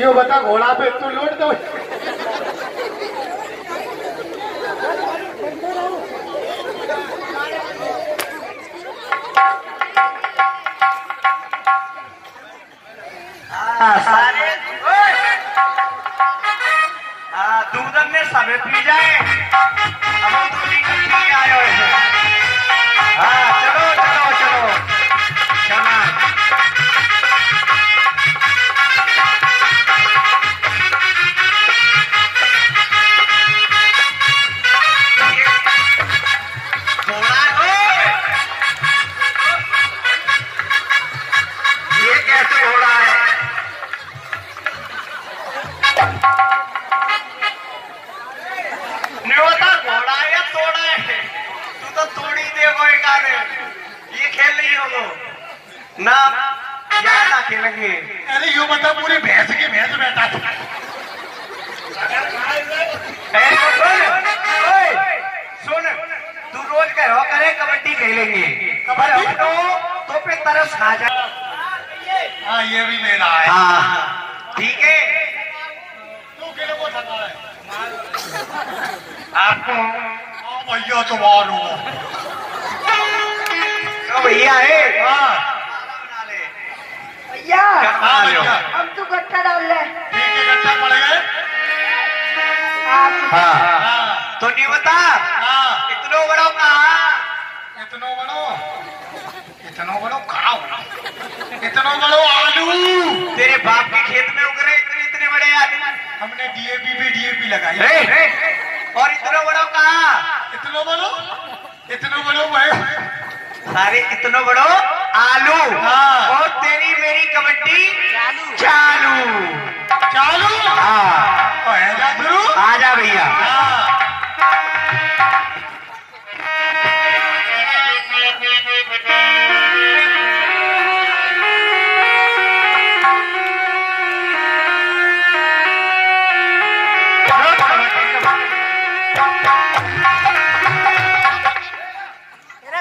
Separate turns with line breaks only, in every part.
यो बता घोड़ा पे तू लौट दो।
हाँ, हाँ, दूधन में सबे पी जाए। हम दूधी पी आए हुए न्योता घोड़ा या तोड़ा है तू तो तोड़ी दे ये खेल नहीं होगा ना खेलेंगे
अरे यो बता पूरी भैंस की भैंस बैठा था।
सुन तू रोज कहो करे कबड्डी? खेलेंगे
कबड्डी?
तो तो पे तरस खा जा।
हाँ ये भी मेरा है।
हाँ। ठीक है। आपको
भैया तो
तो भैया है।
हाँ
भैया
हाँ
हम तो गट्टा डाल ले
ठीक पड़ गए
आप
हाँ
हाँ
तो नहीं बता
हाँ
इतनो बड़ा कहा
इतनो बड़ो इतनो बड़ो खाओ इतनो बड़ो आलू?
तेरे बाप के खेत में उग रहे इतने इतने बड़े आदमी
हमने डीएपी पे डीएपी लगाई।
है और इतना बड़ो कहा?
इतना बड़ो? इतना बड़ो भाई।
सारे इतना बड़ो? आलू।
हाँ।
और तेरी मेरी कबड्डी? चालू।
चालू।
हाँ।
तो है जा
आजा भैया।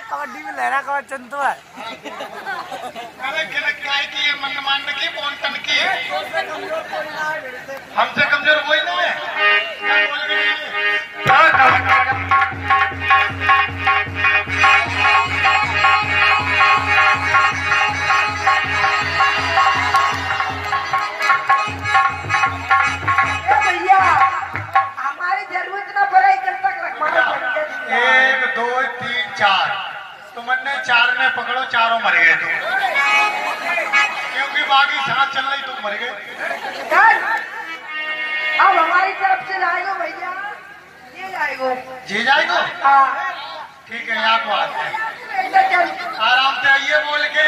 कबड्डी में लहरा कबड्डी चंदू है।
एक दो तीन चार। तुमने चार में पकड़ो चारों मर गए तुम। क्योंकि बाकी सांस चल रही तुम मर गए।
अब हमारी तरफ़ से लाएगो भैया। ये लाएगो।
जी जाएगा?
हाँ।
ठीक है यहाँ को आते हैं आराम से आइए बोल के।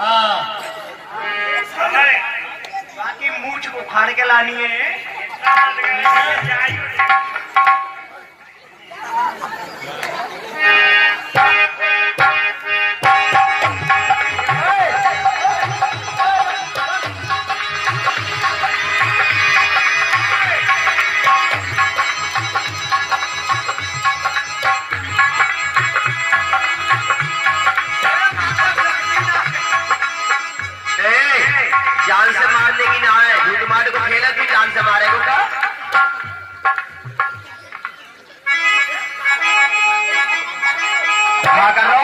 हाँ।
बाकी मूछ उखाड़ के लानी है। Yeah. Macarrón.